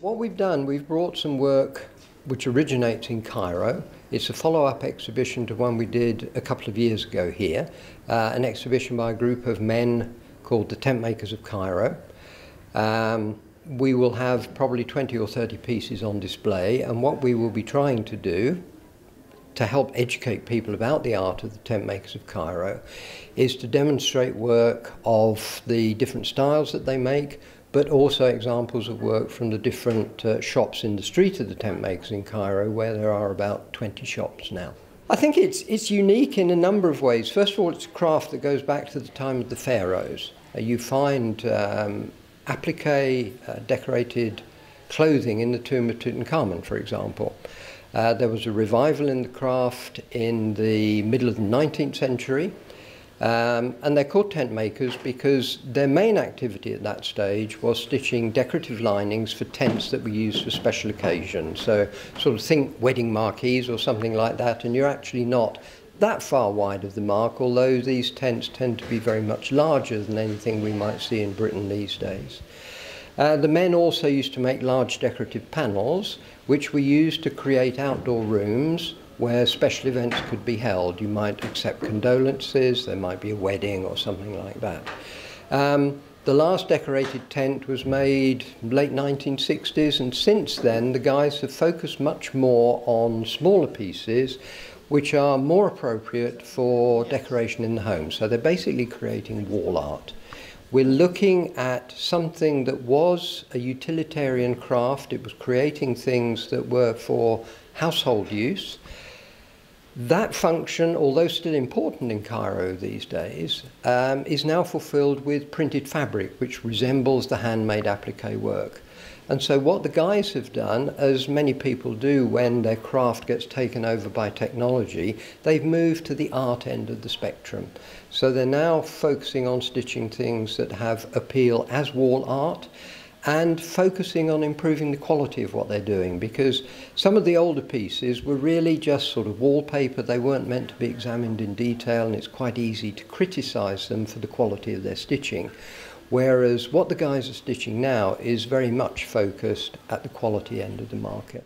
What we've done, we've brought some work which originates in Cairo. It's a follow-up exhibition to one we did a couple of years ago here, uh, an exhibition by a group of men called the Tent Makers of Cairo. Um, we will have probably 20 or 30 pieces on display and what we will be trying to do to help educate people about the art of the tent makers of Cairo is to demonstrate work of the different styles that they make, but also examples of work from the different uh, shops in the street of the tent makers in Cairo, where there are about 20 shops now. I think it's, it's unique in a number of ways. First of all, it's a craft that goes back to the time of the pharaohs. Uh, you find um, applique, uh, decorated clothing in the tomb of Tutankhamun, for example. Uh, there was a revival in the craft in the middle of the 19th century. Um, and they're called tent makers because their main activity at that stage was stitching decorative linings for tents that were used for special occasions. So, sort of think wedding marquees or something like that, and you're actually not that far wide of the mark, although these tents tend to be very much larger than anything we might see in Britain these days. Uh, the men also used to make large decorative panels, which were used to create outdoor rooms where special events could be held. You might accept condolences, there might be a wedding or something like that. Um, the last decorated tent was made late 1960s, and since then the guys have focused much more on smaller pieces which are more appropriate for decoration in the home. So they're basically creating wall art. We're looking at something that was a utilitarian craft. It was creating things that were for household use. That function, although still important in Cairo these days, um, is now fulfilled with printed fabric, which resembles the handmade applique work. And so what the guys have done, as many people do when their craft gets taken over by technology, they've moved to the art end of the spectrum. So they're now focusing on stitching things that have appeal as wall art and focusing on improving the quality of what they're doing because some of the older pieces were really just sort of wallpaper, they weren't meant to be examined in detail, and it's quite easy to criticize them for the quality of their stitching. Whereas what the guys are stitching now is very much focused at the quality end of the market.